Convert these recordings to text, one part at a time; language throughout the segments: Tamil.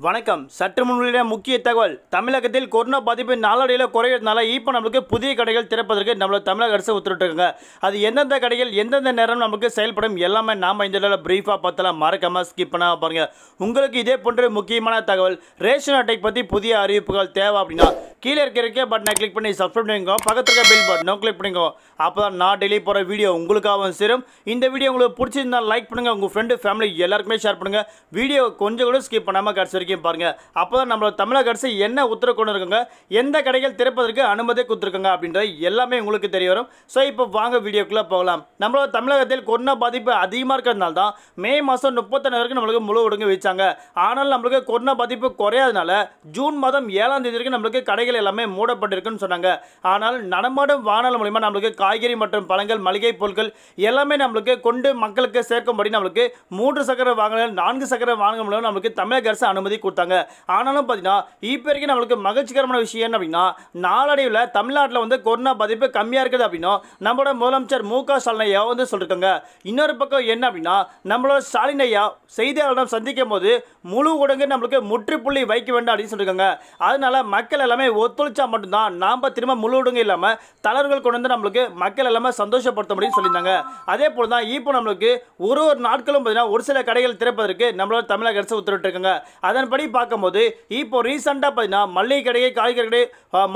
வணக்கம். சற்று முன்னிலைய முக்கிய தகவல். தமிழகத்தில் கொரோனா பாதிப்பு நாளடையில் குறையிறதுனால இப்போ நம்மளுக்கு புதிய கடைகள் திறப்பதற்கு நம்மளோட தமிழக அரசு உத்தரவிட்டிருக்காங்க. அது எந்தெந்த கடைகள் எந்தெந்த நேரம் நமக்கு செயல்படும் எல்லாமே நாம் இந்த இதில் பிரீஃபாக பார்த்தலாம் மறக்காமல் ஸ்கிப் பண்ணாம பாருங்கள் உங்களுக்கு இதே போன்ற முக்கியமான தகவல் ரேஷன் அட்டை பற்றி புதிய அறிவிப்புகள் தேவை அப்படின்னா கீழே இருக்க இருக்கே பட்டனை கிளிக் பண்ணி சப்ஸ்கிரைப் பண்ணிக்கோ. பக்கத்தில் இருக்க பில் பட்டனும் கிளிக் பண்ணிக்கோ. அப்போ தான் நான் டெய்லி போகிற வீடியோ உங்களுக்காகவும் சேரும். இந்த வீடியோ உங்களுக்கு பிடிச்சிருந்தால் லைக் பண்ணுங்கள் உங்கள் ஃப்ரெண்டு ஃபேமிலி எல்லாருக்குமே ஷேர் பண்ணுங்கள் வீடியோ கொஞ்சம் கூட ஸ்கிப் பண்ணாமல் கடைசி வரைக்கும் பாருங்கள் அப்போ தான் நம்மளோட தமிழக அரசு என்ன உத்தரவு கொண்டு இருக்காங்க எந்த கடைகள் திறப்பதற்கு அனுமதி கொடுத்துருக்காங்க அப்படின்றது எல்லாமே உங்களுக்கு தெரிய வரும். ஸோ இப்போ வாங்க வீடியோக்குள்ளே போகலாம். நம்மளோட தமிழகத்தில் கொரோனா பாதிப்பு அதிகமாக இருக்கிறதுனால தான் மே மாதம் முப்பத்தொன்று வரைக்கும் நம்மளுக்கு முழு ஒடுங்கு வச்சாங்க. ஆனால் நம்மளுக்கு கொரோனா பாதிப்பு குறையாதனால ஜூன் மாதம் ஏழாம் தேதி வரைக்கும் நம்மளுக்கு கடைகள் எல்லாமே மூடப்பட்டிருக்குன்னு சொன்னாங்க. ஆனால் நடமாடும் வானல் மூலிமா நம்மளுக்கு காய்கறி மற்றும் பழங்கள் மளிகை பொருட்கள் எல்லாமே நம்மளுக்கு கொண்டு மக்களுக்கு சேர்க்கும்படி நம்மளுக்கு மூன்று சக்கர வாகனங்கள் நான்கு சக்கர வாகனங்கள் மூலம் நம்மளுக்கு தமிழக அரசு அனுமதி கொடுத்தாங்க. ஆனாலும் பார்த்தீங்கன்னா இப்போ வரைக்கும் நம்மளுக்கு மகிழ்ச்சிகரமான விஷயம் என்ன அப்படின்னா நாளடைவில் தமிழ்நாட்டில் வந்து கொரோனா பாதிப்பு கம்மியாக இருக்குது அப்படின்னா நம்மளோட முதலமைச்சர் மு க ஸ்டாலின் ஐயா வந்து சொல்லியிருக்காங்க இன்னொரு பக்கம் என்ன அப்படின்னா நம்மளோட ஸ்டாலின் ஐயா சந்திக்கும் போது முழு உடங்கு நம்மளுக்கு முற்றுப்புள்ளி வைக்க வேண்டாம் அப்படின்னு சொல்லியிருக்காங்க அதனால மக்கள் எல்லாமே ஒத்துழைச்சா மட்டும்தான் நாம் திரும்ப முழு இல்லாமல் தளர்வுகள் கொண்டு வந்து நம்மளுக்கு மக்கள் எல்லாமே சந்தோஷப்படுத்த முடியும்னு சொல்லியிருந்தாங்க. அதே போல் தான் இப்போ நம்மளுக்கு ஒரு ஒரு நாட்களும் பார்த்தீங்கன்னா ஒரு சில கடைகள் திறப்பதற்கு நம்மளோட தமிழக அரசு உத்தரவிட்டிருக்காங்க. அதன்படி பார்க்கும்போது இப்போ ரீசெண்டாக பார்த்தீங்கன்னா மளிகை கடை காய்கறி கடை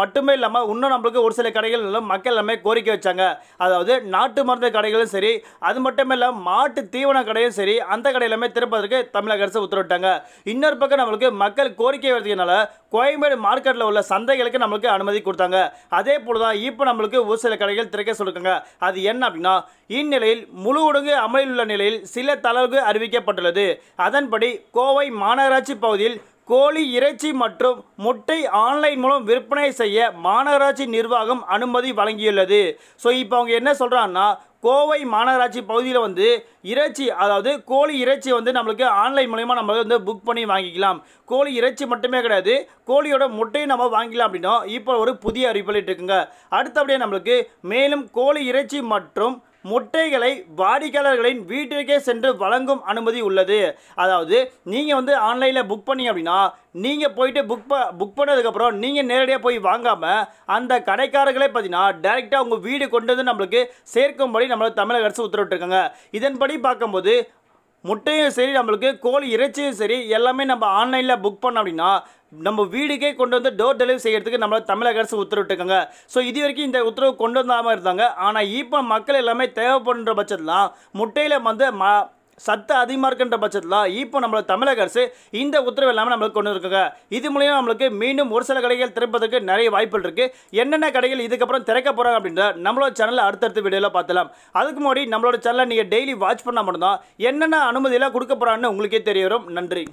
மட்டுமே இல்லாமல் இன்னும் நம்மளுக்கு ஒரு சில கடைகள் மக்கள் எல்லாமே கோரிக்கை வச்சாங்க. அதாவது நாட்டு மருந்து கடைகளும் சரி அது மட்டும் இல்லை மாட்டு தீவன கடையும் சரி அந்த கடையிலுமே திறப்பதற்கு தமிழக அரசு உத்தரவிட்டாங்க. இன்னொரு பக்கம் நம்மளுக்கு மக்கள் கோரிக்கை வருதுனால கோயம்பேடு மார்க்கெட்டில் உள்ள சந்தைகளுக்கு நம்மளுக்கு அனுமதி கொடுத்தாங்க. அதே போல தான் இப்போ நம்மளுக்கு ஒரு சில கடைகள் திறக்க சொல்லிருக்காங்க. அது என்ன அப்படின்னா இந்நிலையில் முழு ஒடுங்கு அமலில் உள்ள நிலையில் சில தளர்வு அறிவிக்கப்பட்டுள்ளது. அதன்படி கோவை மாநகராட்சி பகுதியில் கோழி இறைச்சி மற்றும் முட்டை ஆன்லைன் மூலம் விற்பனை செய்ய மாநகராட்சி நிர்வாகம் அனுமதி வழங்கியுள்ளது. ஸோ இப்போ அவங்க என்ன சொல்கிறாங்கன்னா கோவை மாநகராட்சி பகுதியில் வந்து இறைச்சி அதாவது கோழி இறைச்சி வந்து நம்மளுக்கு ஆன்லைன் மூலயமா நம்ம வந்து புக் பண்ணி வாங்கிக்கலாம். கோழி இறைச்சி மட்டுமே கிடையாது கோழியோட முட்டையும் நம்ம வாங்கிக்கலாம் அப்படின்னா இப்போ ஒரு புதிய அறிவிப்பில் இருக்குங்க அடுத்தபடியாக நம்மளுக்கு மேலும் கோழி இறைச்சி மற்றும் முட்டைகளை வாடிக்கையாளர்களின் வீட்டிற்கே சென்று வழங்கும் அனுமதி உள்ளது. அதாவது நீங்கள் வந்து ஆன்லைனில் புக் பண்ணீங்க அப்படின்னா நீங்கள் போயிட்டு புக் ப புக் பண்ணதுக்கப்புறம் நீங்கள் நேரடியாக போய் வாங்காமல் அந்த கடைக்காரர்களே பார்த்தீங்கன்னா டேரெக்டாக உங்கள் வீடு கொண்டு வந்து நம்மளுக்கு சேர்க்கும்படி நம்மள தமிழக அரசு உத்தரவிட்டிருக்காங்க. இதன்படி பார்க்கும்போது முட்டையும் சரி நம்மளுக்கு கோழி இறைச்சியும் சரி எல்லாமே நம்ம ஆன்லைனில் புக் பண்ணோம் அப்படின்னா நம்ம வீடுக்கே கொண்டு வந்து டோர் டெலிவரி செய்கிறதுக்கு நம்மள தமிழக அரசு உத்தரவிட்டிருக்காங்க. ஸோ இது வரைக்கும் இந்த உத்தரவு கொண்டு வந்தாமல் இருந்தாங்க. ஆனால் இப்போ மக்கள் எல்லாமே தேவைப்படுற பட்சத்தில் முட்டையில் வந்து ம சத்து அதிகமாக இருக்கின்ற பட்சத்தில் இப்போ நம்மளோட தமிழக அரசு இந்த உத்தரவு இல்லாமல் நம்மளுக்கு கொண்டு இருக்காங்க இது மூலியமா நம்மளுக்கு மீண்டும் ஒரு சில கடைகள் திறப்பதற்கு நிறைய வாய்ப்புகள் இருக்குது என்னென்ன கடைகள் இதுக்கப்புறம் திறக்க போகிறாங்க அப்படின்ற நம்மளோட சேனலில் அடுத்தடுத்த வீடியோவில் பார்த்தலாம் அதுக்கு முன்னாடி நம்மளோட சேனலை நீங்கள் டெய்லி வாட்ச் பண்ணால் மட்டும்தான் என்னென்ன அனுமதியெல்லாம் கொடுக்க போகிறான்னு உங்களுக்கே தெரிய வரும். நன்றி.